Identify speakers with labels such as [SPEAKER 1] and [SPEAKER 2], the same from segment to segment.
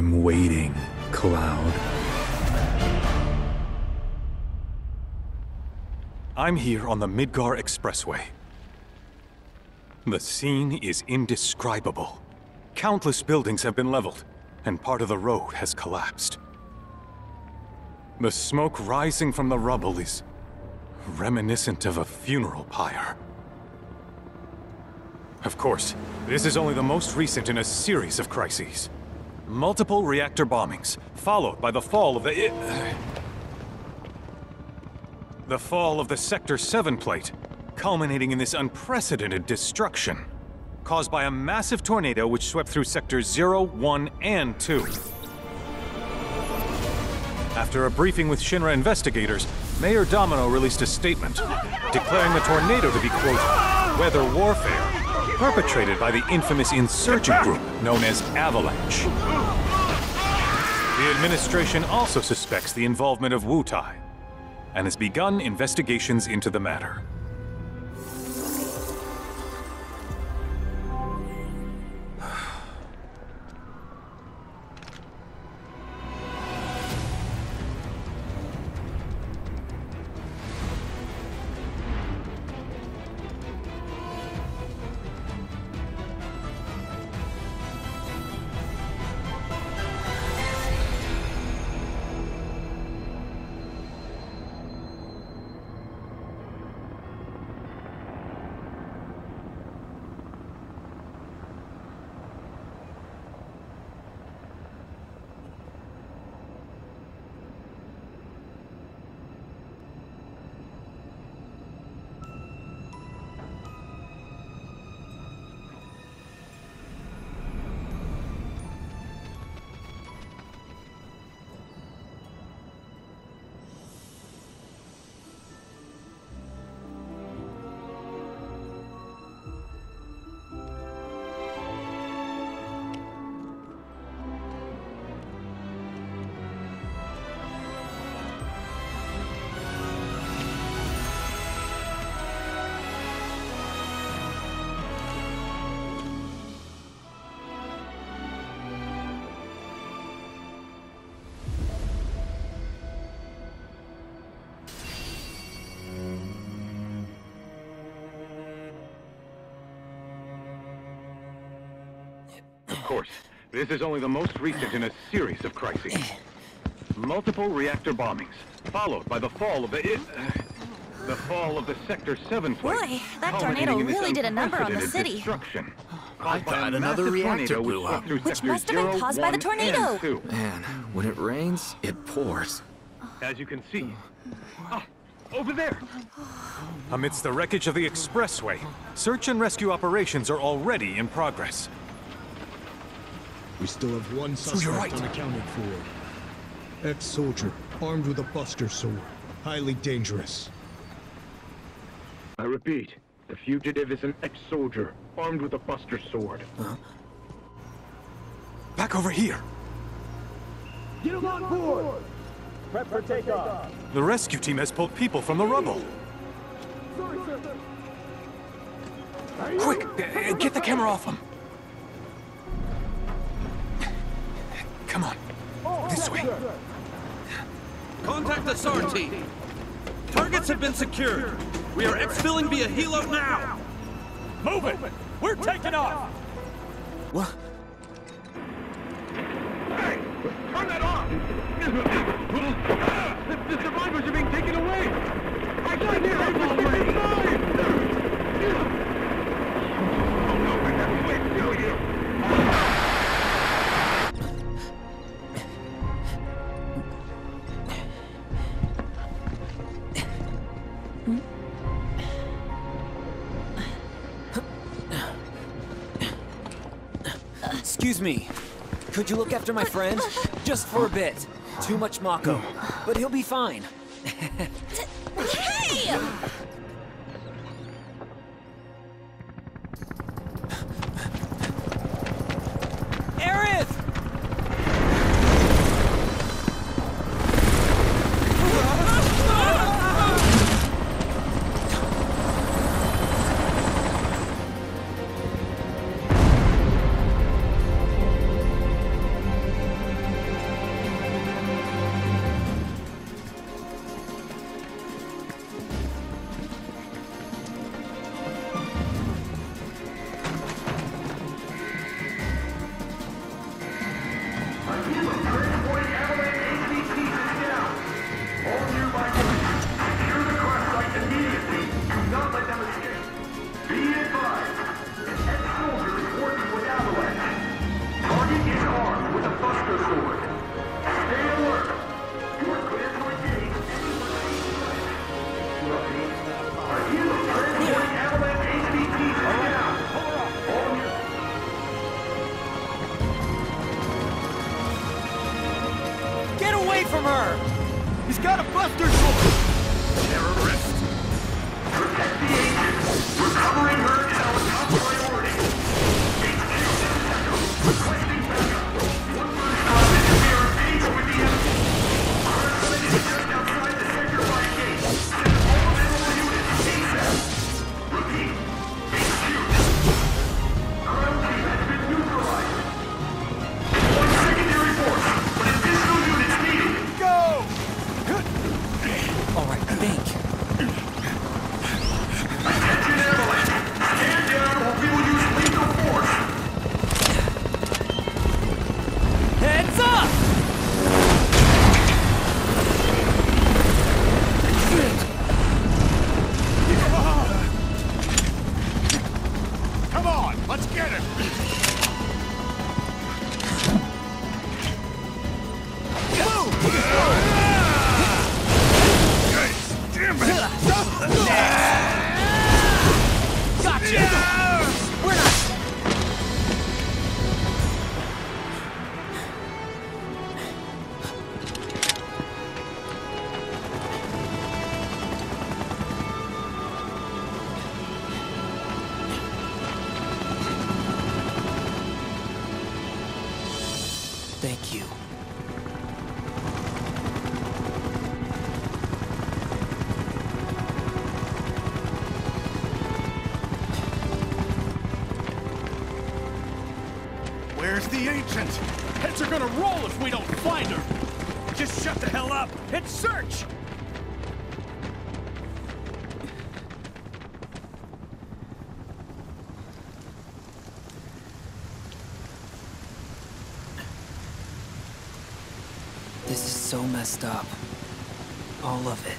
[SPEAKER 1] I'm waiting, Cloud.
[SPEAKER 2] I'm here on the Midgar Expressway. The scene is indescribable. Countless buildings have been leveled, and part of the road has collapsed. The smoke rising from the rubble is reminiscent of a funeral pyre. Of course, this is only the most recent in a series of crises. Multiple reactor bombings, followed by the fall of the... The fall of the Sector 7 plate, culminating in this unprecedented destruction, caused by a massive tornado which swept through Sectors 0, 1, and 2. After a briefing with Shinra investigators, Mayor Domino released a statement declaring the tornado to be, quote, weather warfare perpetrated by the infamous insurgent group known as Avalanche. The administration also suspects the involvement of Wutai and has begun investigations into the matter. Course, this is only the most recent in a series of crises. Multiple reactor bombings, followed by the fall of the... Uh, the fall of the Sector 7 plate.
[SPEAKER 3] Boy, that tornado really did a number on the city.
[SPEAKER 2] Destruction.
[SPEAKER 4] I thought another reactor blew up.
[SPEAKER 3] Which must have been caused by the tornado.
[SPEAKER 4] Man, when it rains, it pours.
[SPEAKER 2] As you can see. Ah, over there! Amidst the wreckage of the expressway, search and rescue operations are already in progress.
[SPEAKER 5] We still have one suspect
[SPEAKER 2] right.
[SPEAKER 5] unaccounted for. Ex-soldier, armed with a buster sword. Highly dangerous.
[SPEAKER 6] I repeat, the fugitive is an ex-soldier, armed with a buster sword. Huh?
[SPEAKER 2] Back over here!
[SPEAKER 7] Get him on board! Prep for takeoff.
[SPEAKER 2] The rescue team has pulled people from the rubble.
[SPEAKER 7] Sorry, sir.
[SPEAKER 2] Quick, uh, get the camera off them. Come on, this way.
[SPEAKER 8] Contact the SAR team. Targets have been secured. We are exfilling via helo now.
[SPEAKER 7] Move it! We're taking off!
[SPEAKER 4] What?
[SPEAKER 6] Hey! Turn that off! Uh, the, the survivors are being taken away! I got here!
[SPEAKER 9] Excuse me. Could you look after my friend? Just for a bit. Too much Mako. But he'll be fine. messed up. All of it.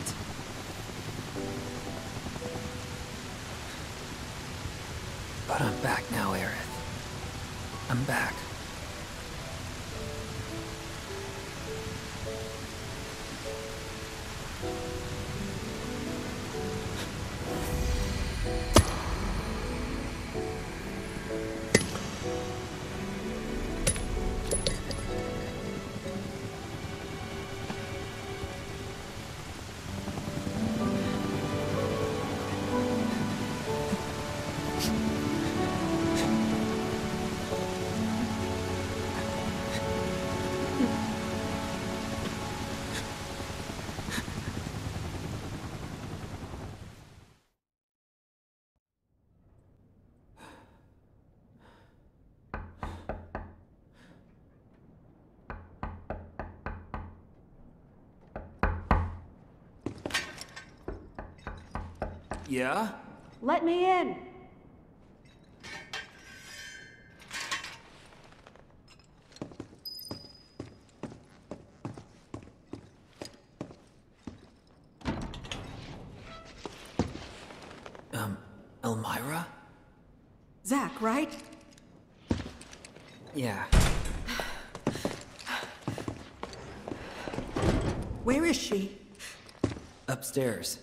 [SPEAKER 9] Yeah?
[SPEAKER 10] Let me in.
[SPEAKER 9] Um, Elmyra?
[SPEAKER 10] Zack, right?
[SPEAKER 9] Yeah.
[SPEAKER 10] Where is she?
[SPEAKER 9] Upstairs.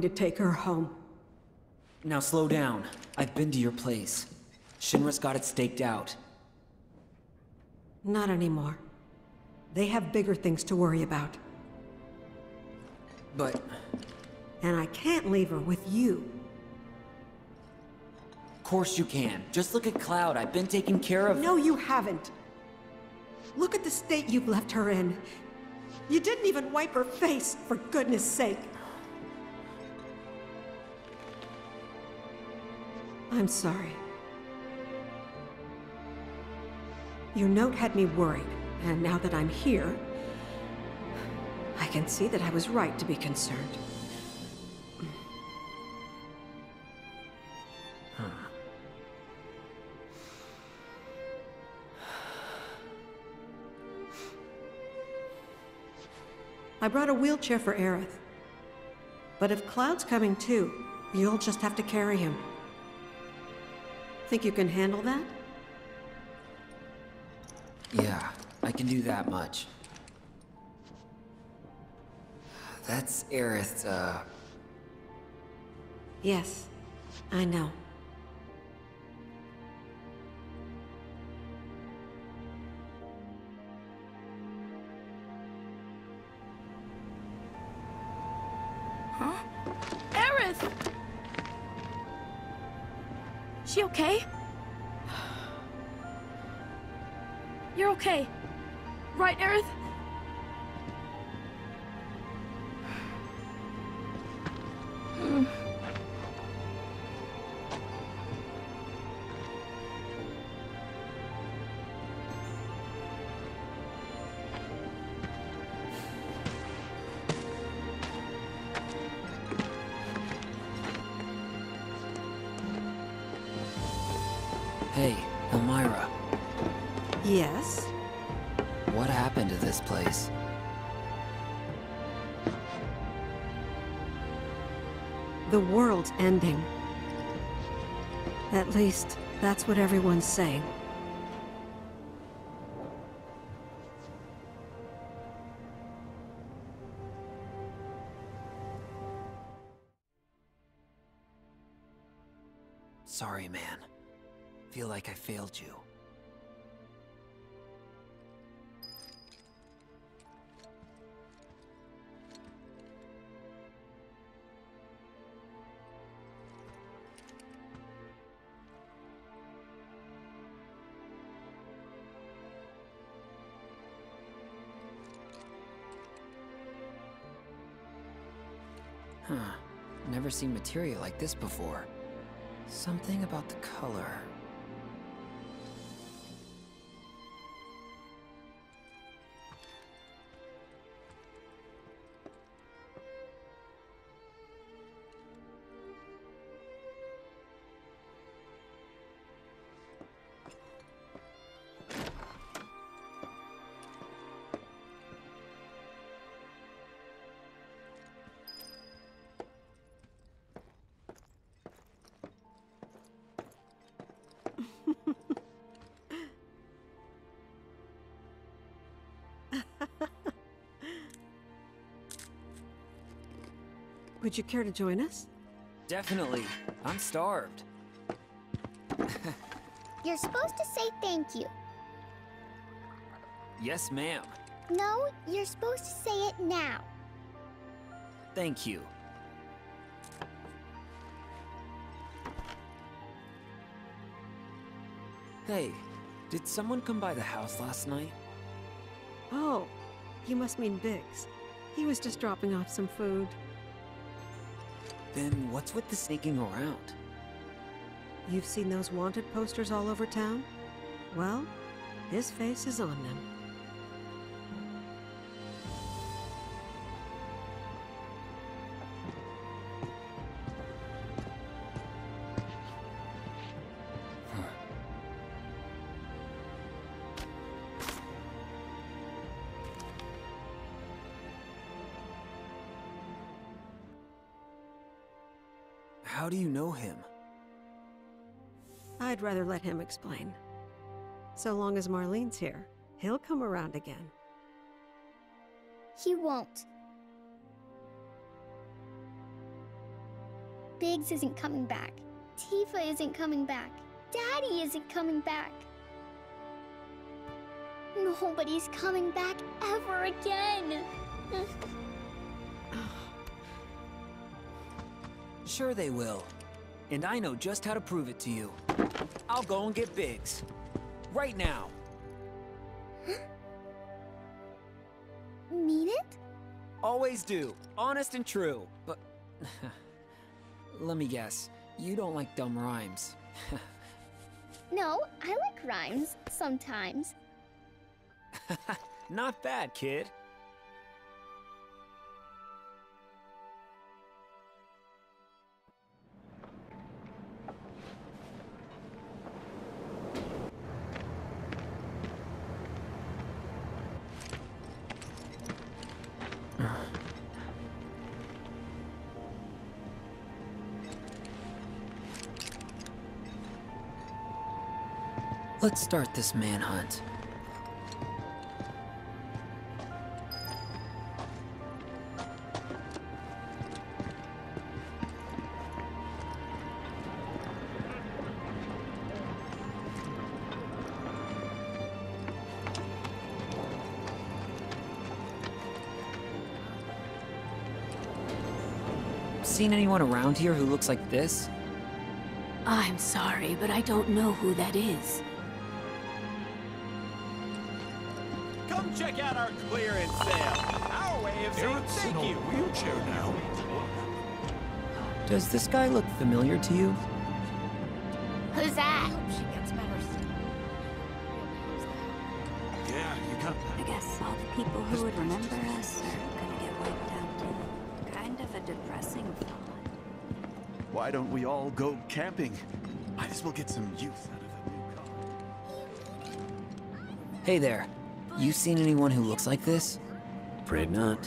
[SPEAKER 10] Going to take her home.
[SPEAKER 9] Now slow down. I've been to your place. Shinra's got it staked out.
[SPEAKER 10] Not anymore. They have bigger things to worry about.
[SPEAKER 9] But
[SPEAKER 10] And I can't leave her with you.
[SPEAKER 9] of course you can. Just look at Cloud. I've been taking care of.
[SPEAKER 10] No, you haven't. Look at the state you've left her in. You didn't even wipe her face, for goodness sake. I'm sorry. Your note had me worried, and now that I'm here, I can see that I was right to be concerned. I brought a wheelchair for Aerith. But if Cloud's coming too, you'll just have to carry him. Think you can handle that?
[SPEAKER 9] Yeah, I can do that much. That's Aerith's, uh...
[SPEAKER 10] Yes, I know. Ending. At least, that's what everyone's saying.
[SPEAKER 9] Sorry, man. Feel like I failed you. Never seen materia like this before. Something about the color.
[SPEAKER 10] Would you care to join us?
[SPEAKER 9] Definitely. I'm starved.
[SPEAKER 11] You're supposed to say thank you.
[SPEAKER 9] Yes, ma'am.
[SPEAKER 11] No, you're supposed to say it now.
[SPEAKER 9] Thank you. Hey, did someone come by the house last night?
[SPEAKER 10] Oh, you must mean Biggs. He was just dropping off some food.
[SPEAKER 9] Then what's with the sneaking around?
[SPEAKER 10] You've seen those wanted posters all over town? Well, his face is on them. I'd rather let him explain. So long as Marlene's here, he'll come around again.
[SPEAKER 11] He won't. Biggs isn't coming back. Tifa isn't coming back. Daddy isn't coming back. Nobody's coming back ever again.
[SPEAKER 9] Sure they will. And I know just how to prove it to you. I'll go and get Biggs. Right now.
[SPEAKER 11] Mean it?
[SPEAKER 9] Always do. Honest and true. But... Let me guess. You don't like dumb rhymes.
[SPEAKER 11] No, I like rhymes sometimes.
[SPEAKER 9] Not bad, kid. Let's start this manhunt. Seen anyone around here who looks like this?
[SPEAKER 12] I'm sorry, but I don't know who that is.
[SPEAKER 7] Check out our clearance sale. Our way of saying thank you. wheelchair now.
[SPEAKER 9] Does this guy look familiar to you?
[SPEAKER 3] Who's that?
[SPEAKER 7] Yeah, you got that.
[SPEAKER 13] I guess all the people who would remember us are gonna get wiped out too. Kind of a depressing thought.
[SPEAKER 7] Why don't we all go camping? Might as well get some use out of the new car.
[SPEAKER 9] Hey there. You seen anyone who looks like this?
[SPEAKER 4] Afraid not.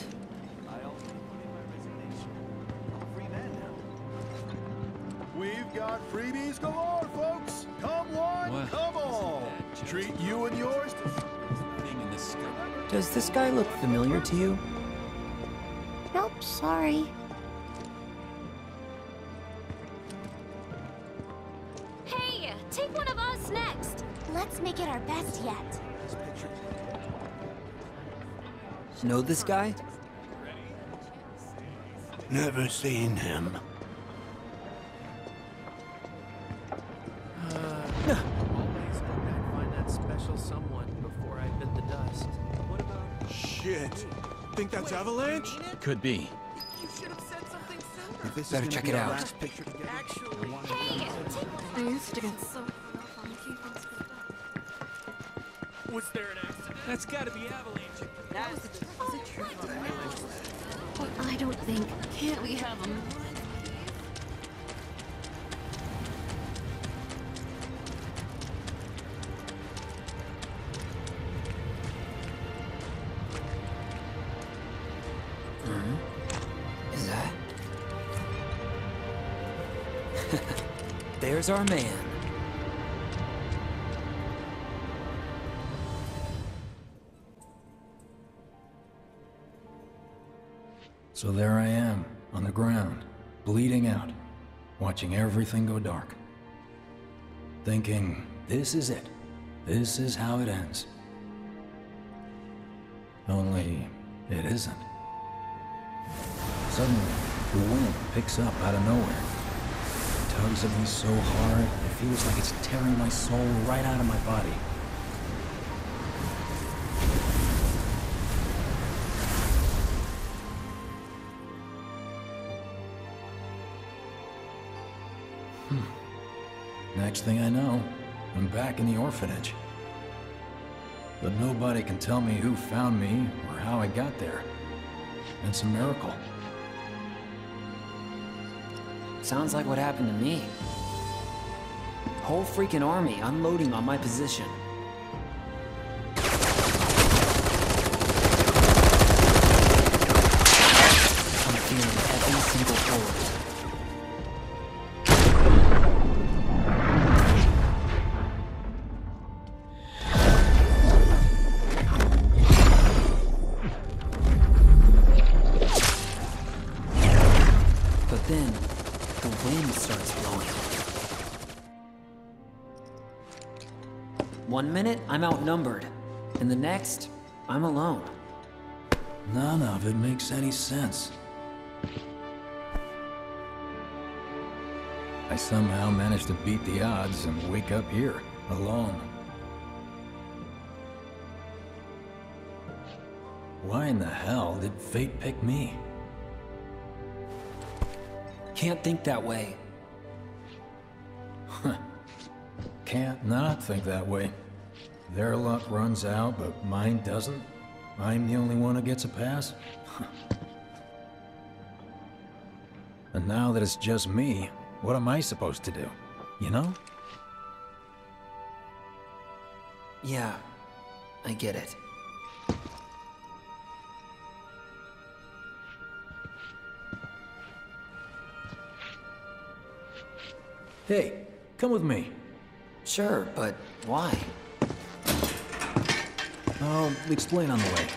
[SPEAKER 6] We've got freebies galore, folks. Come one, come all. Treat you and yours to
[SPEAKER 9] Does this guy look familiar to you?
[SPEAKER 3] Nope, sorry.
[SPEAKER 9] Know this guy?
[SPEAKER 6] Never seen him.
[SPEAKER 8] Uh, find that special someone before I bit the dust. What about...
[SPEAKER 6] Shit. Think that's Avalanche?
[SPEAKER 4] Could be.
[SPEAKER 8] You should have said something sooner.
[SPEAKER 6] This
[SPEAKER 9] Better check
[SPEAKER 6] be
[SPEAKER 9] it out.
[SPEAKER 6] last picture together,
[SPEAKER 8] Actually,
[SPEAKER 12] I used to get so
[SPEAKER 8] was there an accident? That's gotta be Avalanche.
[SPEAKER 12] I don't think. Can't we have?
[SPEAKER 9] There's our man.
[SPEAKER 1] So there I am, on the ground, bleeding out, watching everything go dark. Thinking, this is it. This is how it ends. Only, it isn't. Suddenly, the wind picks up out of nowhere. It tugs at me so hard, it feels like it's tearing my soul right out of my body. Thing I know, I'm back in the orphanage. But nobody can tell me who found me or how I got there. It's a miracle.
[SPEAKER 9] Sounds like what happened to me. Whole freaking army unloading on my position. One minute, I'm outnumbered. And the next, I'm alone.
[SPEAKER 1] None of it makes any sense. I somehow managed to beat the odds and wake up here, alone. Why in the hell did fate pick me?
[SPEAKER 9] Can't think that way.
[SPEAKER 1] Can't not think that way. Their luck runs out, but mine doesn't. I'm the only one who gets a pass. and now that it's just me, what am I supposed to do? You know?
[SPEAKER 9] Yeah, I get it.
[SPEAKER 1] Hey, come with me.
[SPEAKER 9] Sure, but why?
[SPEAKER 1] I'll explain on the way.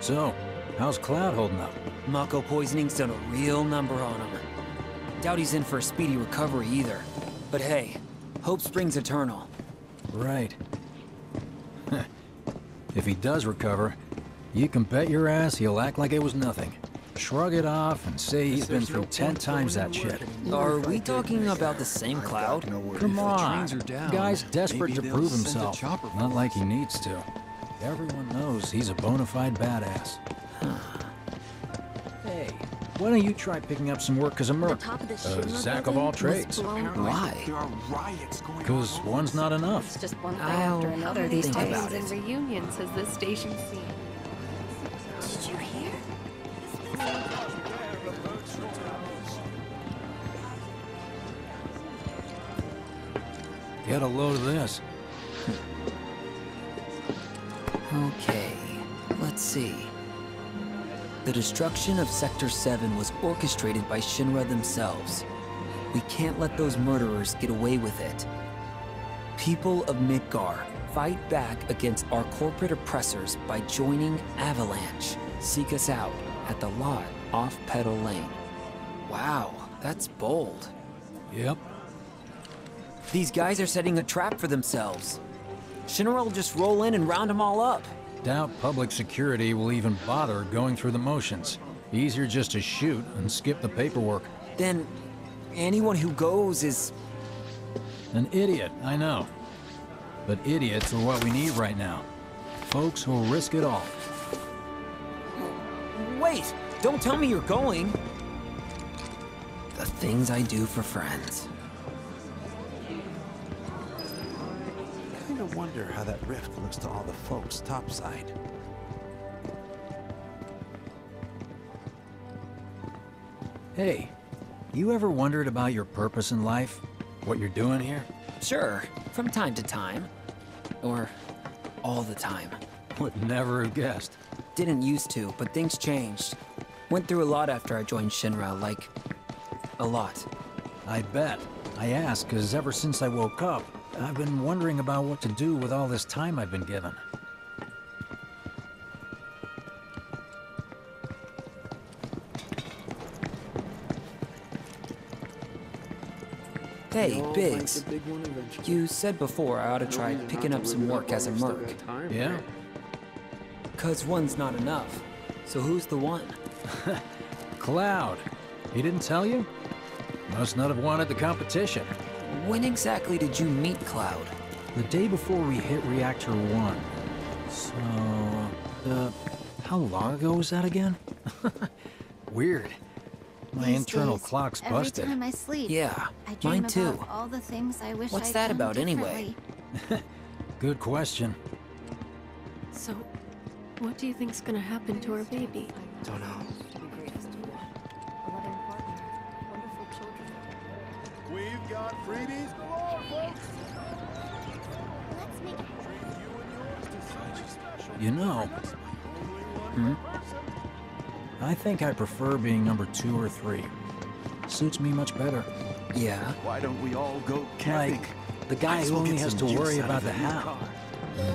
[SPEAKER 1] So, how's Cloud holding up?
[SPEAKER 9] Mako poisoning's done a real number on him. Doubt he's in for a speedy recovery either. But hey, hope springs eternal.
[SPEAKER 1] Right. if he does recover, you can bet your ass he'll act like it was nothing. Shrug it off and say he's been through ten times that shit.
[SPEAKER 9] Are we talking about the same Cloud?
[SPEAKER 1] Come on.
[SPEAKER 4] trains down,
[SPEAKER 1] Guy's desperate to prove himself. Not like he needs to. Everyone knows he's a bona fide badass. hey, why don't you try picking up some work as a merc?
[SPEAKER 12] top of the
[SPEAKER 1] A
[SPEAKER 12] Shinra
[SPEAKER 1] Zack of all trades.
[SPEAKER 9] Why?
[SPEAKER 7] There are riots going on.
[SPEAKER 1] Because one's not enough.
[SPEAKER 14] It's just one thing
[SPEAKER 9] I'll
[SPEAKER 14] after another these
[SPEAKER 9] think
[SPEAKER 14] days. and reunions has this station seen.
[SPEAKER 1] Get a load of this.
[SPEAKER 9] Okay, let's see. The destruction of Sector 7 was orchestrated by Shinra themselves. We can't let those murderers get away with it. People of Midgar, fight back against our corporate oppressors by joining Avalanche. Seek us out at the lot off Petal Lane. Wow, that's bold.
[SPEAKER 1] Yep.
[SPEAKER 9] These guys are setting a trap for themselves. Shinra will just roll in and round them all up.
[SPEAKER 1] Doubt public security will even bother going through the motions. Easier just to shoot and skip the paperwork.
[SPEAKER 9] Then anyone who goes is
[SPEAKER 1] An idiot, I know. But idiots are what we need right now. Folks who'll risk it all.
[SPEAKER 9] Wait! Don't tell me you're going! The things I do for friends.
[SPEAKER 7] Wonder how that rift looks to all the folks topside.
[SPEAKER 1] Hey, you ever wondered about your purpose in life? What you're doing here?
[SPEAKER 9] Sure, from time to time. Or all the time.
[SPEAKER 1] Would never have guessed.
[SPEAKER 9] Didn't used to, but things changed. Went through a lot after I joined Shinra, like. a lot.
[SPEAKER 1] I bet. I ask because ever since I woke up, I've been wondering about what to do with all this time I've been given.
[SPEAKER 9] Hey, Biggs. You said before I ought to try picking up some work as a merc.
[SPEAKER 1] Yeah?
[SPEAKER 9] Cause one's not enough. So who's the one?
[SPEAKER 1] Cloud. He didn't tell you? Must not have wanted the competition.
[SPEAKER 9] When exactly did you meet Cloud?
[SPEAKER 1] The day before we hit Reactor 1. So, uh, how long ago was that again? Weird. My
[SPEAKER 3] These
[SPEAKER 1] internal
[SPEAKER 3] days,
[SPEAKER 1] clock's
[SPEAKER 3] every
[SPEAKER 1] busted.
[SPEAKER 3] time I sleep,
[SPEAKER 9] Yeah,
[SPEAKER 3] I dream
[SPEAKER 9] mine
[SPEAKER 3] about
[SPEAKER 9] too.
[SPEAKER 3] all the things I wish
[SPEAKER 9] What's
[SPEAKER 3] I'd
[SPEAKER 9] that about anyway?
[SPEAKER 1] Good question.
[SPEAKER 14] So, what do you think's gonna happen to our baby?
[SPEAKER 9] Don't know.
[SPEAKER 6] We've got freebies galore, folks.
[SPEAKER 3] Let's make it
[SPEAKER 1] You know,
[SPEAKER 9] Hmm?
[SPEAKER 1] I think I prefer being number two or three. Suits me much better.
[SPEAKER 9] Yeah.
[SPEAKER 7] Why don't we all go camping?
[SPEAKER 1] Like, the guy who only has to worry about the
[SPEAKER 7] a
[SPEAKER 1] how.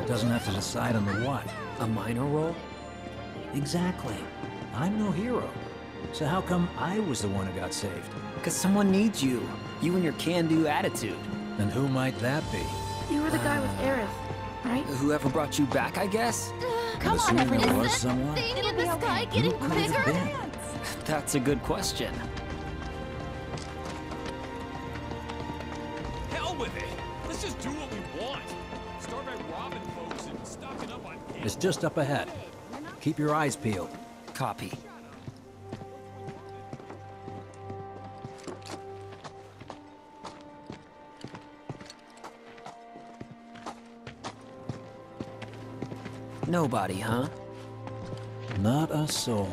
[SPEAKER 1] doesn't have to decide on the what.
[SPEAKER 9] A minor role?
[SPEAKER 1] Exactly. I'm no hero. So how come I was the one who got saved?
[SPEAKER 9] Cause someone needs you. You and your can-do attitude.
[SPEAKER 1] And who might that be?
[SPEAKER 14] You were the guy with Aerith, right?
[SPEAKER 9] Whoever brought you back, I guess?
[SPEAKER 3] Uh, come on,
[SPEAKER 1] Assuming
[SPEAKER 3] everyone.
[SPEAKER 1] there was
[SPEAKER 3] Is that
[SPEAKER 1] someone?
[SPEAKER 3] thing in the sky getting
[SPEAKER 1] Who could
[SPEAKER 3] bigger?
[SPEAKER 9] That's a good question.
[SPEAKER 8] Hell with it! Let's just do what we want. Start by robbing folks and stocking up on
[SPEAKER 1] It's just up ahead. Keep your eyes peeled.
[SPEAKER 9] Copy. Nobody, huh?
[SPEAKER 1] Not a soul.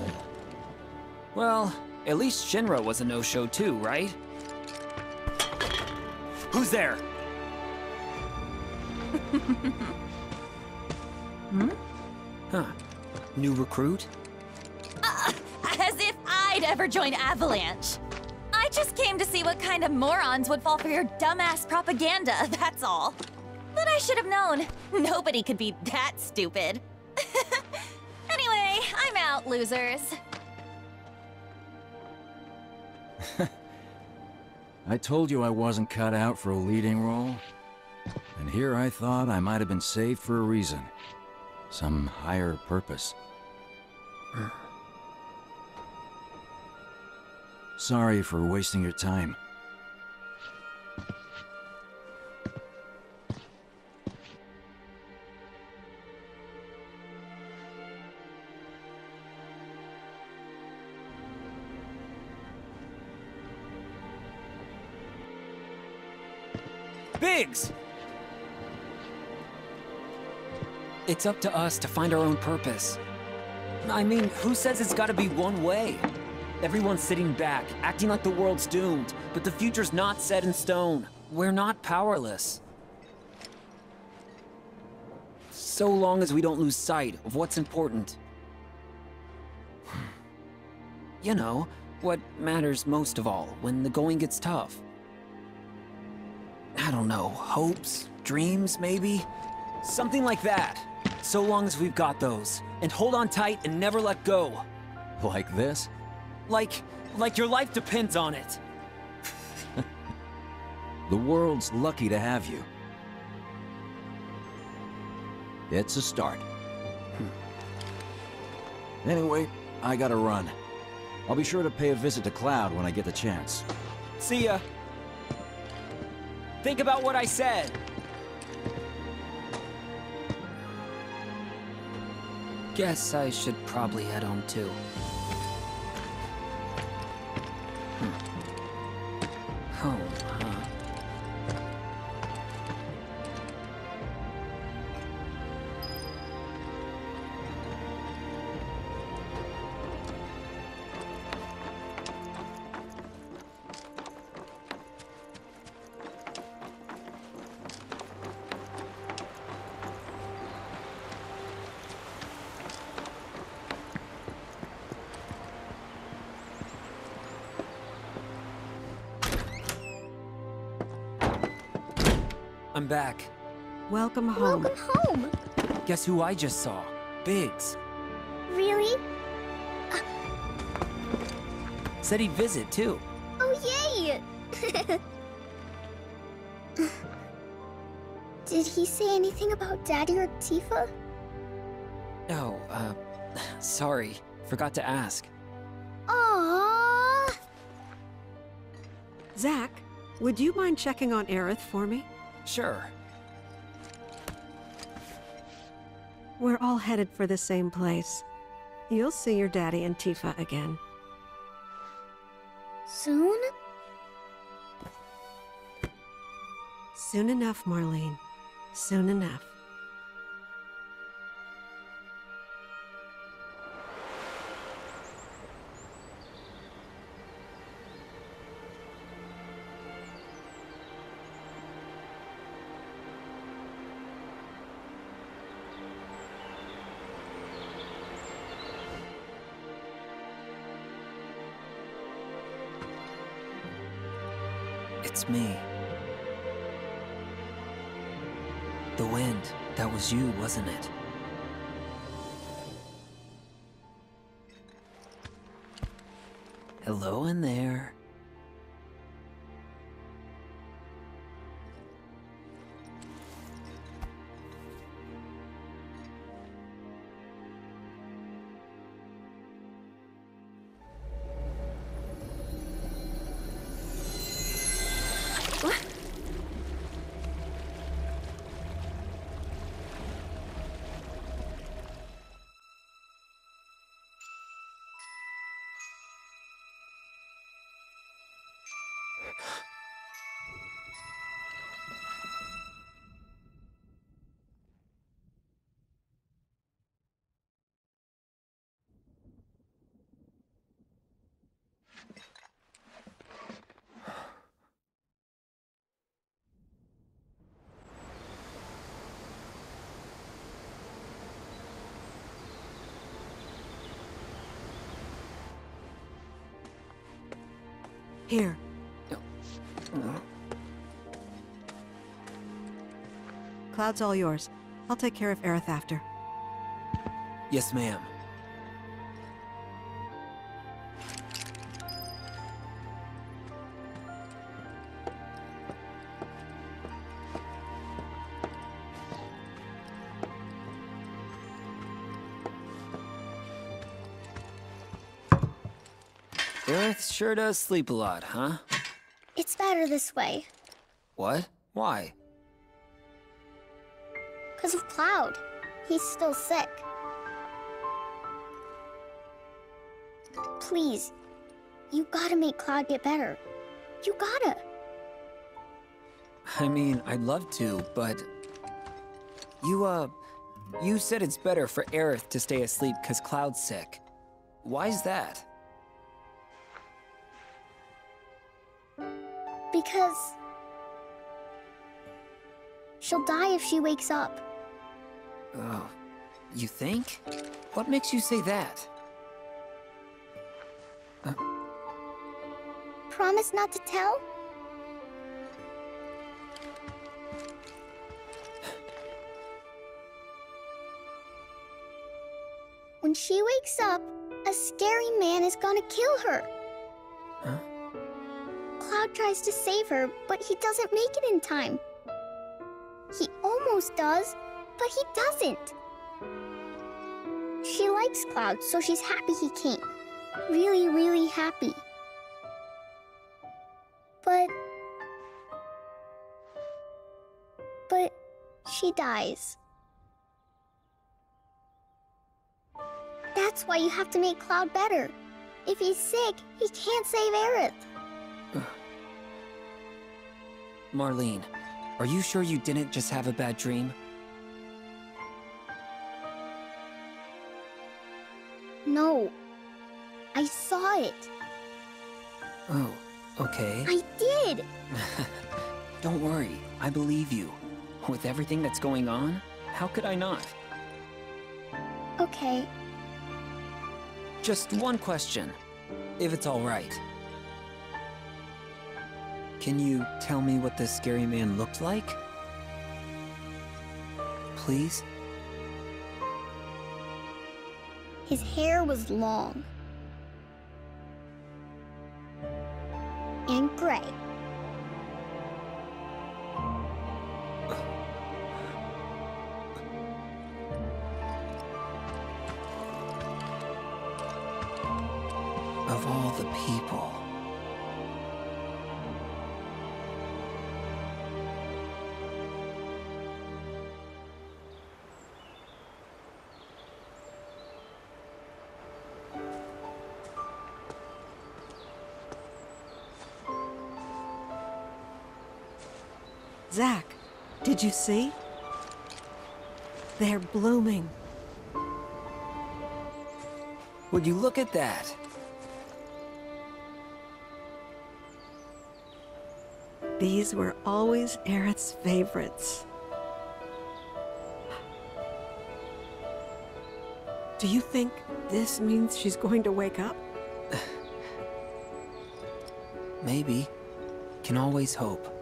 [SPEAKER 9] Well, at least Shinra was a no-show too, right? Who's there?
[SPEAKER 12] Hmm?
[SPEAKER 9] Huh. New recruit?
[SPEAKER 12] As if I'd ever join Avalanche. I just came to see what kind of morons would fall for your dumbass propaganda, that's all. But I should have known. Nobody could be that stupid. Out, losers.
[SPEAKER 1] I told you I wasn't cut out for a leading role. And here I thought I might have been saved for a reason. Some higher purpose. Sorry for wasting your time.
[SPEAKER 9] Biggs! It's up to us to find our own purpose. I mean, who says it's gotta be one way? Everyone's sitting back, acting like the world's doomed, but the future's not set in stone. We're not powerless. So long as we don't lose sight of what's important. You know, what matters most of all when the going gets tough. I don't know, hopes, dreams, maybe? Something like that. So long as we've got those. And hold on tight and never let go.
[SPEAKER 1] Like this?
[SPEAKER 9] Like, like your life depends on it.
[SPEAKER 1] The world's lucky to have you. It's a start. Hmm. Anyway, I gotta run. I'll be sure to pay a visit to Cloud when I get the chance.
[SPEAKER 9] See ya. Think about what I said. Guess I should probably head home too. Back.
[SPEAKER 10] Welcome home.
[SPEAKER 11] Welcome home.
[SPEAKER 9] Guess who I just saw? Biggs.
[SPEAKER 11] Really?
[SPEAKER 9] Said he'd visit too.
[SPEAKER 11] Oh, yay! Did he say anything about Daddy or Tifa?
[SPEAKER 9] Oh, uh, sorry. Forgot to ask.
[SPEAKER 11] Aww.
[SPEAKER 10] Zack, would you mind checking on Aerith for me?
[SPEAKER 9] Sure.
[SPEAKER 10] We're all headed for the same place. You'll see your daddy and Tifa again.
[SPEAKER 11] Soon?
[SPEAKER 10] Soon enough, Marlene. Soon enough.
[SPEAKER 9] Wasn't it? Hello in there.
[SPEAKER 10] Here. No. Cloud's all yours. I'll take care of Aerith after.
[SPEAKER 9] Yes, ma'am. Sure does sleep a lot, huh?
[SPEAKER 11] It's better this way.
[SPEAKER 9] What? Why?
[SPEAKER 11] Because of Cloud. He's still sick. Please, you gotta make Cloud get better. You gotta.
[SPEAKER 9] I mean, I'd love to, but... You, uh... You said it's better for Aerith to stay asleep because Cloud's sick. Why's that?
[SPEAKER 11] Because. She'll die if she wakes up.
[SPEAKER 9] Oh, you think? What makes you say that?
[SPEAKER 11] Promise not to tell? When she wakes up, a scary man is gonna kill her. Tries to save her, but he doesn't make it in time. He almost does, but he doesn't. She likes Cloud, so she's happy he came. Really, really happy. But. But she dies. That's why you have to make Cloud better. If he's sick, he can't save Aerith.
[SPEAKER 9] Marlene, are you sure you didn't just have a bad dream?
[SPEAKER 11] No. I saw it.
[SPEAKER 9] Oh, okay.
[SPEAKER 11] I did!
[SPEAKER 9] Don't worry, I believe you. With everything that's going on, how could I not?
[SPEAKER 11] Okay.
[SPEAKER 9] Just one question, if it's all right. Can you tell me what this scary man looked like? Please?
[SPEAKER 11] His hair was long.
[SPEAKER 10] Zack, did you see? They're blooming.
[SPEAKER 9] Would you look at that?
[SPEAKER 10] These were always Aerith's favorites. Do you think this means she's going to wake up?
[SPEAKER 9] Maybe. Can always hope.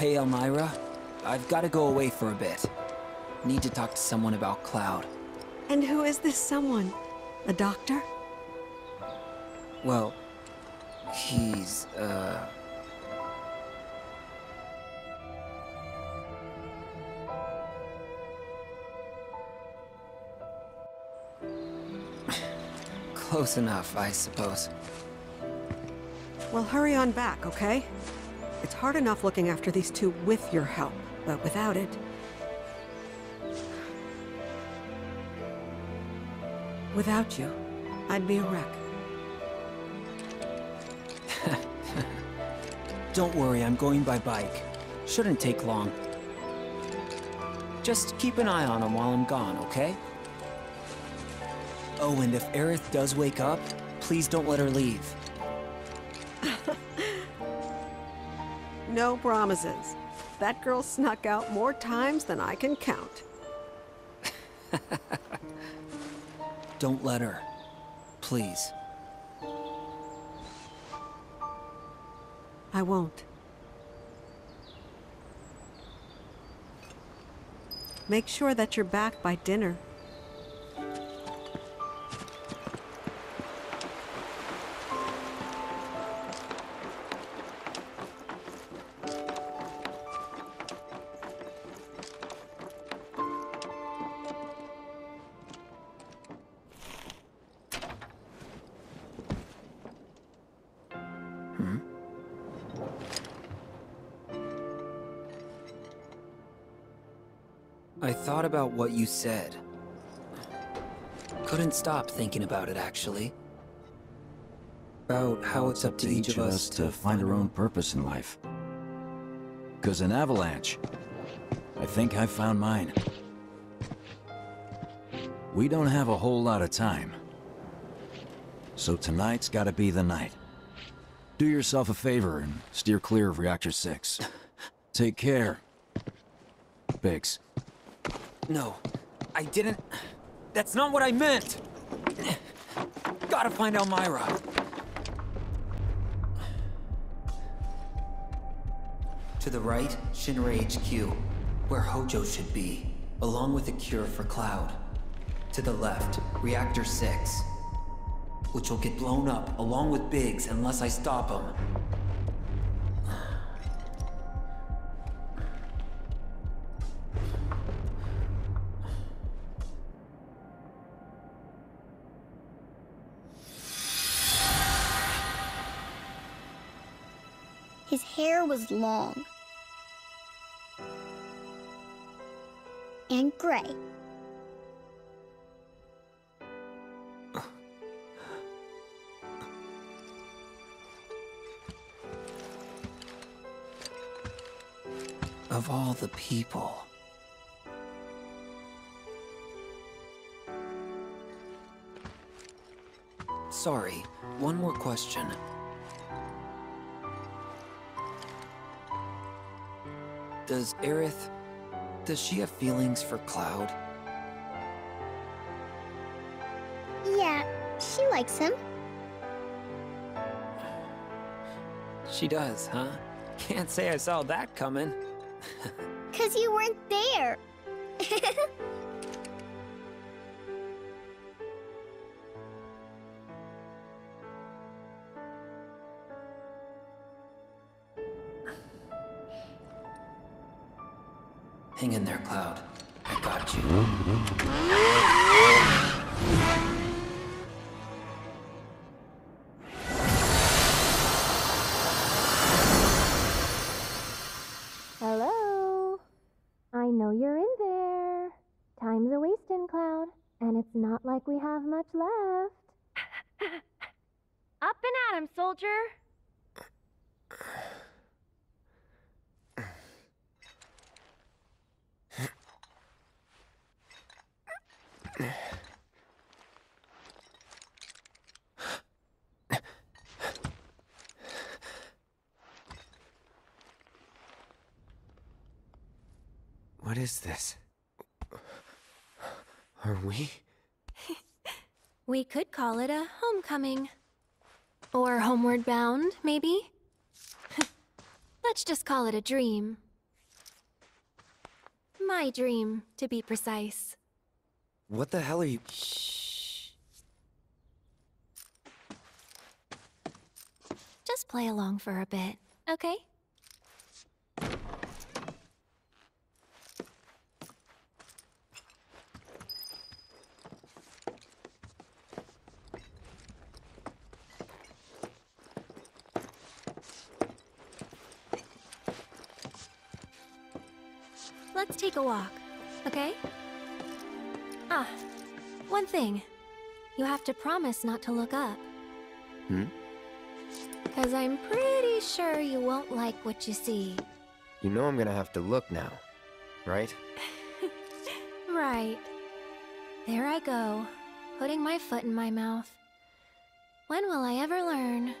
[SPEAKER 9] Hey, Elmyra. I've got to go away for a bit. Need to talk to someone about Cloud.
[SPEAKER 10] And who is this someone? A doctor?
[SPEAKER 9] Well, he's, uh... Close enough, I suppose.
[SPEAKER 10] Well, hurry on back, okay? It's hard enough looking after these two with your help, but without it... Without you, I'd be a wreck.
[SPEAKER 9] Don't worry, I'm going by bike. Shouldn't take long. Just keep an eye on him while I'm gone, okay? Oh, and if Aerith does wake up, please don't let her leave.
[SPEAKER 10] No promises. That girl snuck out more times than I can count.
[SPEAKER 9] Don't let her. Please.
[SPEAKER 10] I won't. Make sure that you're back by dinner.
[SPEAKER 9] You said. Couldn't stop thinking about it, actually. About how it's up to each of us
[SPEAKER 1] to find our own purpose in life. Because in Avalanche, I think I found mine. We don't have a whole lot of time. So tonight's gotta be the night. Do yourself a favor and steer clear of Reactor 6. Take care. Biggs.
[SPEAKER 9] No, I didn't... That's not what I meant! Gotta find Elmyra. To the right, Shinra HQ, where Hojo should be, along with a cure for Cloud. To the left, Reactor 6, which will get blown up along with Biggs unless I stop him.
[SPEAKER 11] His hair was long. And gray.
[SPEAKER 9] Of all the people. Sorry, one more question. Does Aerith... Does she have feelings for Cloud?
[SPEAKER 11] Yeah, she likes him.
[SPEAKER 9] She does, huh? Can't say I saw that coming.
[SPEAKER 11] Cause you weren't there.
[SPEAKER 4] What is this? Are we?
[SPEAKER 14] We could call it a homecoming. Or homeward bound, maybe? Let's just call it a dream. My dream, to be precise.
[SPEAKER 4] What the hell are you? Shh.
[SPEAKER 14] Just play along for a bit, okay? Have to promise not to look up.
[SPEAKER 4] Hmm?
[SPEAKER 14] Because I'm pretty sure you won't like what you see.
[SPEAKER 4] You know I'm gonna have to look now, right?
[SPEAKER 14] Right. There I go, putting my foot in my mouth. When will I ever learn?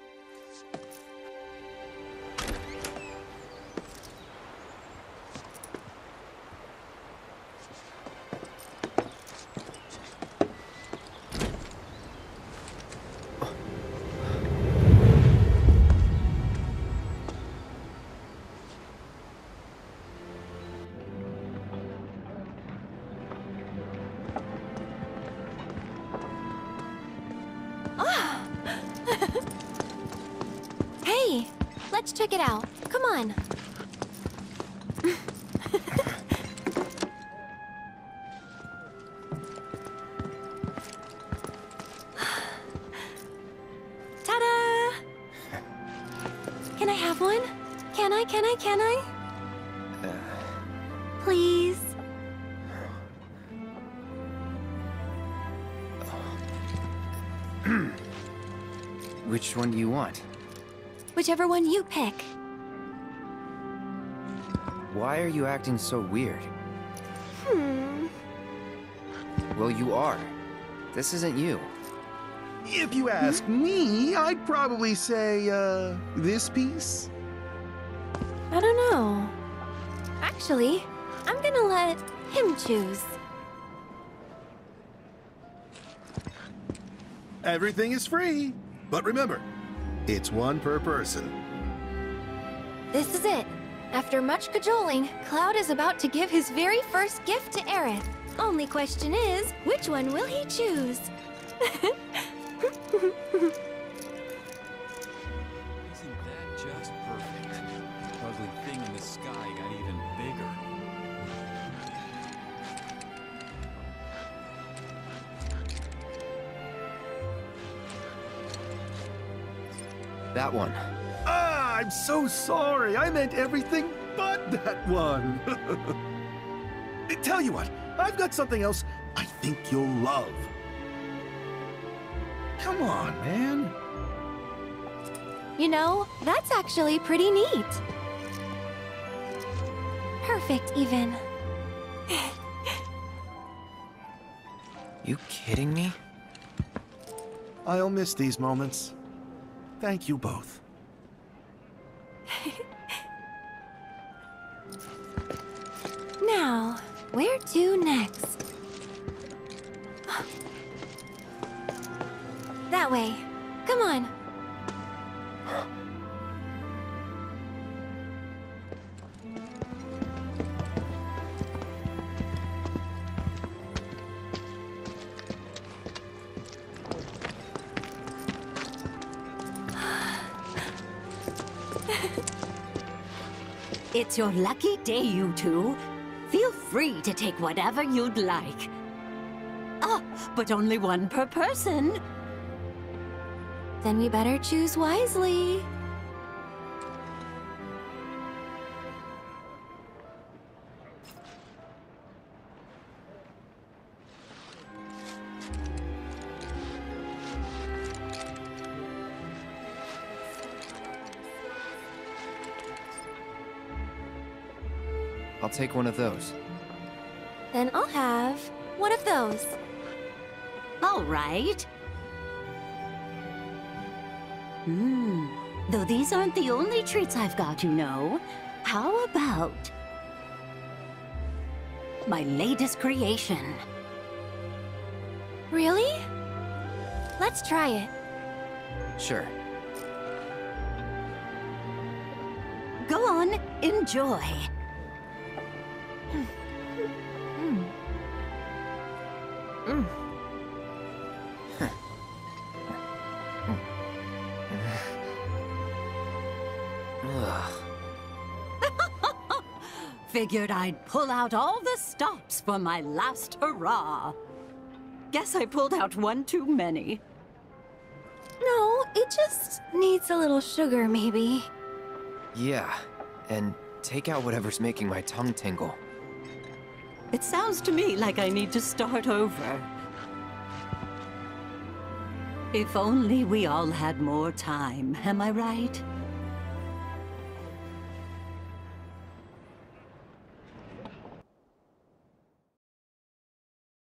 [SPEAKER 14] it out. Come on. Ta-da! Can I have one? Can I, can I, can I? Please.
[SPEAKER 4] Which one do you want?
[SPEAKER 14] Whichever one you pick.
[SPEAKER 4] Why are you acting so weird?
[SPEAKER 14] Hmm.
[SPEAKER 4] Well, you are. This isn't you.
[SPEAKER 15] If you ask me, I'd probably say, uh, this piece?
[SPEAKER 14] I don't know. Actually, I'm gonna let him choose.
[SPEAKER 15] Everything is free. But remember, it's one per person.
[SPEAKER 14] This is it. After much cajoling, Cloud is about to give his very first gift to Aerith. Only question is, which one will he choose?
[SPEAKER 1] Isn't that just perfect? Ugly thing in the sky got even bigger.
[SPEAKER 4] That one.
[SPEAKER 15] I'm so sorry. I meant everything but that one. Tell you what, I've got something else I think you'll love. Come on, man.
[SPEAKER 14] You know, that's actually pretty neat. Perfect, even.
[SPEAKER 4] You kidding me?
[SPEAKER 15] I'll miss these moments. Thank you both.
[SPEAKER 14] Now, where to next? That way. Come on.
[SPEAKER 16] It's your lucky day, you two. Feel free to take whatever you'd like. Ah, but only one per person.
[SPEAKER 14] Then we better choose wisely.
[SPEAKER 4] Take one of those.
[SPEAKER 14] Then I'll have one of those.
[SPEAKER 16] All right. Hmm. Though these aren't the only treats I've got, you know. How about my latest creation?
[SPEAKER 14] Really? Let's try it.
[SPEAKER 4] Sure.
[SPEAKER 16] Go on, enjoy.
[SPEAKER 4] Ugh.
[SPEAKER 16] Figured I'd pull out all the stops for my last hurrah. Guess I pulled out one too many.
[SPEAKER 14] No, it just needs a little sugar, maybe.
[SPEAKER 4] Yeah, and take out whatever's making my tongue tingle.
[SPEAKER 16] It sounds to me like I need to start over. If only we all had more time, am I right?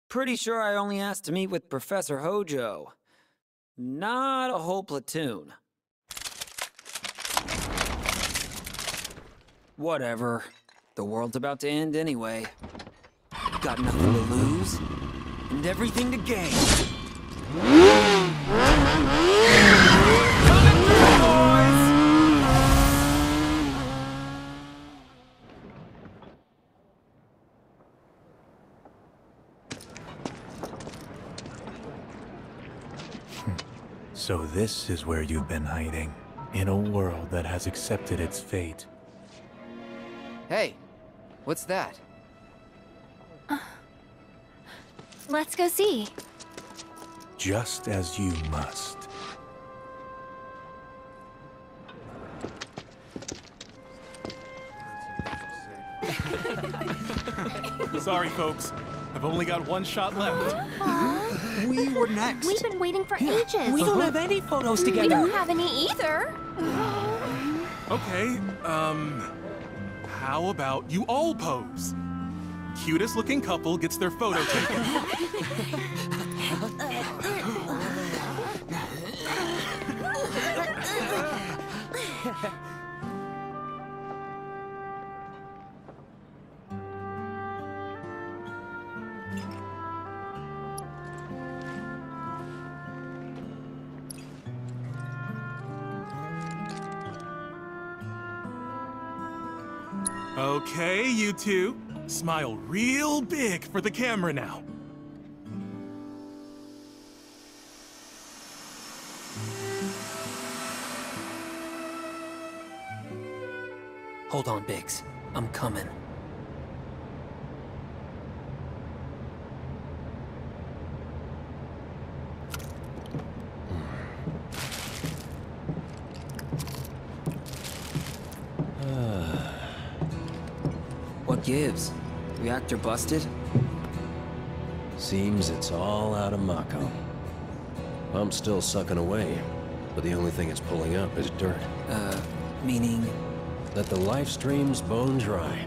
[SPEAKER 9] Pretty sure I only asked to meet with Professor Hojo. Not a whole platoon. Whatever. The world's about to end anyway. Got nothing to lose, and everything to gain. Coming through, boys!
[SPEAKER 2] So this is where you've been hiding, in a world that has accepted its fate.
[SPEAKER 4] Hey, what's that?
[SPEAKER 14] Let's go see.
[SPEAKER 2] Just as you must.
[SPEAKER 7] Sorry, folks. I've only got one shot left.
[SPEAKER 15] we were next.
[SPEAKER 14] We've been waiting for ages.
[SPEAKER 15] We don't have any photos together.
[SPEAKER 14] We don't have any either.
[SPEAKER 17] Okay, um, how about you all pose? Cutest looking couple gets their photo taken. Okay, you two. Smile real big for the camera now.
[SPEAKER 9] Hold on, Biggs. I'm coming. Reactor busted?
[SPEAKER 18] Seems it's all out of Mako. Pump's still sucking away, but the only thing it's pulling up is dirt.
[SPEAKER 9] Uh, meaning?
[SPEAKER 18] That the Lifestream's bone dry.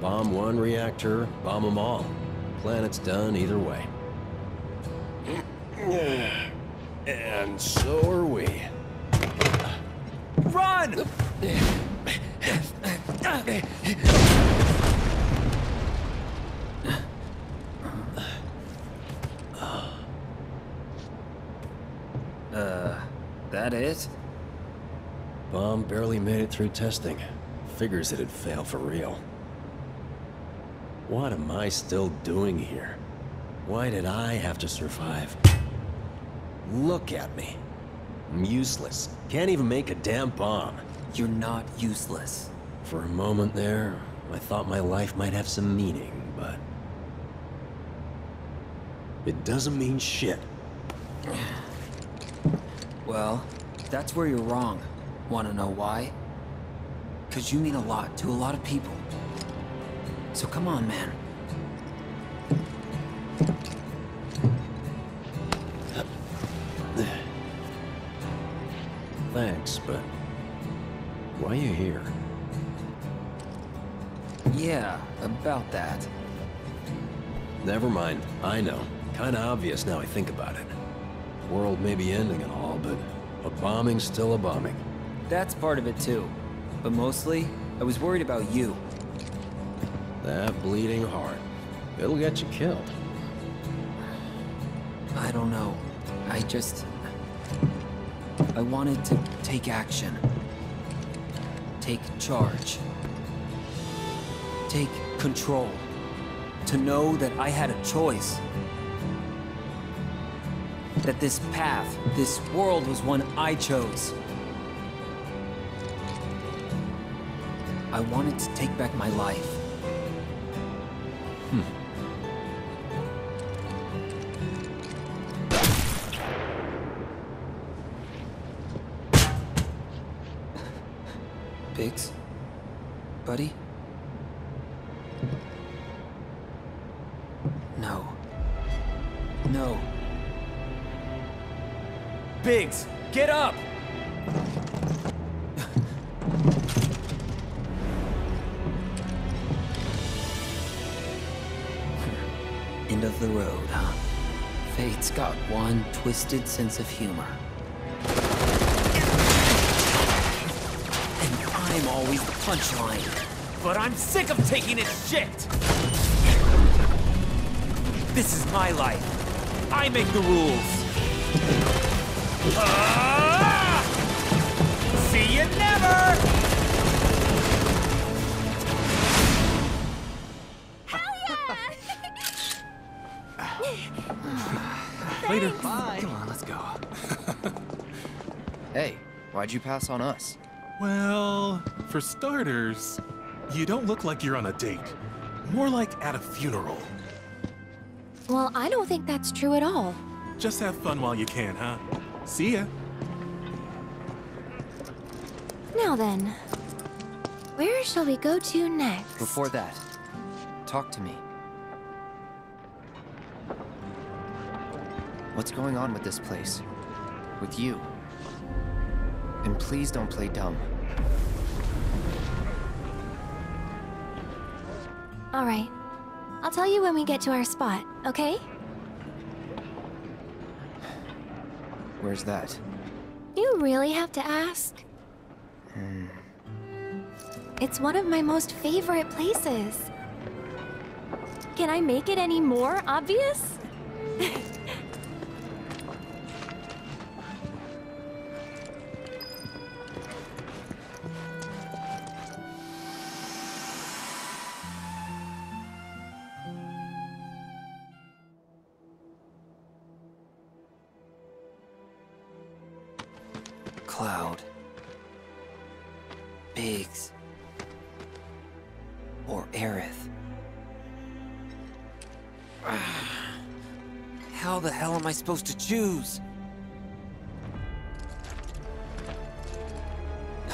[SPEAKER 18] Bomb one reactor, bomb them all. Planet's done either way. And so are we.
[SPEAKER 15] Run!
[SPEAKER 9] Uh, that it?
[SPEAKER 18] Bomb through testing. Figures it'd fail for real. What am I still doing here? Why did I have to survive? Look at me. I'm useless. Can't even make a damn bomb.
[SPEAKER 9] You're not useless.
[SPEAKER 18] For a moment there, I thought my life might have some meaning, but... It doesn't mean shit.
[SPEAKER 9] Well, that's where you're wrong. Wanna know why? Cause you mean a lot to a lot of people. So come on, man.
[SPEAKER 18] Thanks, but... Why are you here?
[SPEAKER 9] Yeah, about that.
[SPEAKER 18] Never mind. I know. Kinda obvious now I think about it. World may be ending and all, but a bombing's still a bombing.
[SPEAKER 9] That's part of it too. But mostly, I was worried about you.
[SPEAKER 18] That bleeding heart. It'll get you killed.
[SPEAKER 9] I don't know. I just... I wanted to take action. Take charge. Take control. To know that I had a choice. That this path, this world was one I chose. I wanted to take back my life. The road, huh? Fate's got one twisted sense of humor. And I'm always the punchline. But I'm sick of taking its shit! This is my life. I make the rules. Ah! See you never!
[SPEAKER 4] Hey, why'd you pass on us?
[SPEAKER 17] Well, for starters, you don't look like you're on a date. More like at a funeral.
[SPEAKER 14] Well, I don't think that's true at all.
[SPEAKER 17] Just have fun while you can, huh? See ya.
[SPEAKER 14] Now then, where shall we go to next?
[SPEAKER 4] Before that, talk to me. What's going on with this place? With you? And please don't play dumb.
[SPEAKER 14] All right. I'll tell you when we get to our spot, okay?
[SPEAKER 4] Where's that?
[SPEAKER 14] You really have to ask?
[SPEAKER 4] Hmm.
[SPEAKER 14] It's one of my most favorite places. Can I make it any more obvious?
[SPEAKER 9] Cloud. Biggs. Or Aerith. How the hell am I supposed to choose?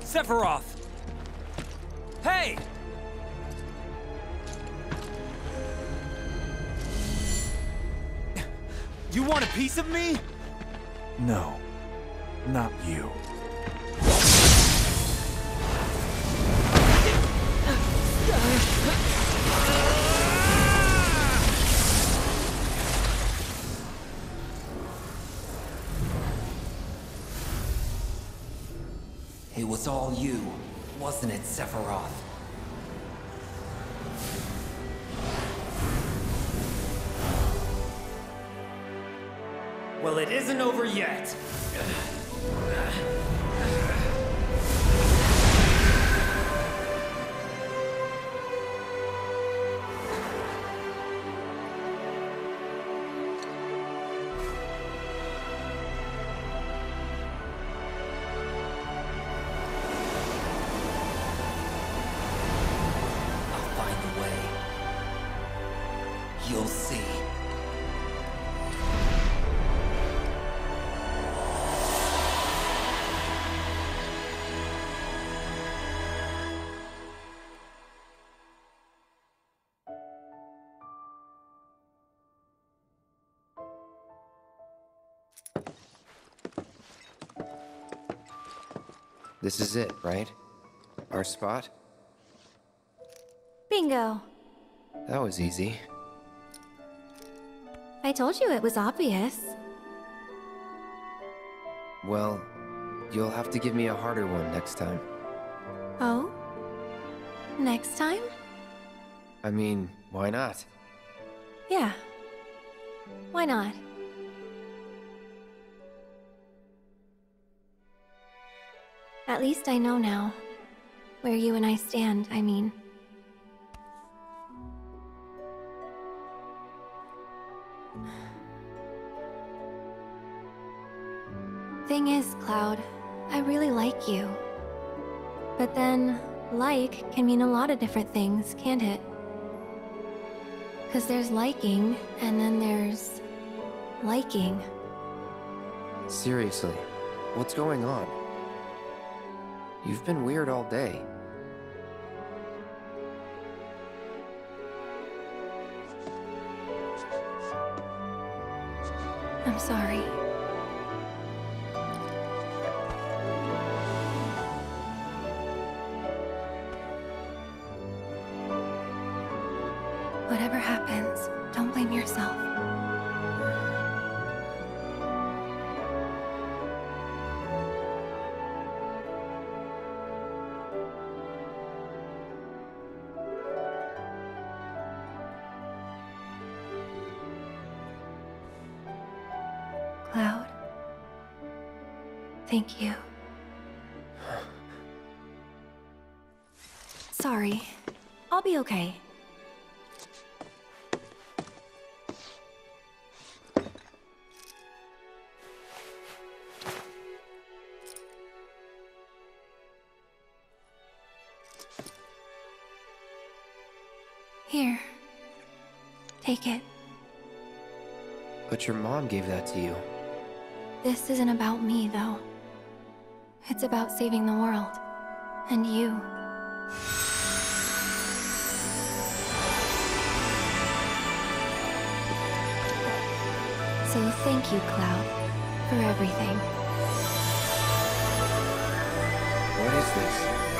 [SPEAKER 9] Sephiroth! You want a piece of me?
[SPEAKER 2] No, not you.
[SPEAKER 9] It was all you, wasn't it, Sephiroth? Isn't over yet.
[SPEAKER 4] This is it, right? Our spot?
[SPEAKER 14] Bingo.
[SPEAKER 4] That was easy.
[SPEAKER 14] I told you it was obvious.
[SPEAKER 4] Well, you'll have to give me a harder one next time.
[SPEAKER 14] Oh? Next time?
[SPEAKER 4] I mean, why not?
[SPEAKER 14] Yeah. Why not? At least I know now. Where you and I stand, I mean. Thing is, Cloud, I really like you. But then, like can mean a lot of different things, can't it? Because there's liking, and then there's. liking.
[SPEAKER 4] Seriously, what's going on? You've been weird all day.
[SPEAKER 14] I'm sorry. Cloud. Thank you. Sorry. I'll be okay. Here. Take it.
[SPEAKER 4] But your mom gave that to you.
[SPEAKER 14] This isn't about me, though. It's about saving the world. And you. So thank you, Cloud, for everything.
[SPEAKER 4] What is this?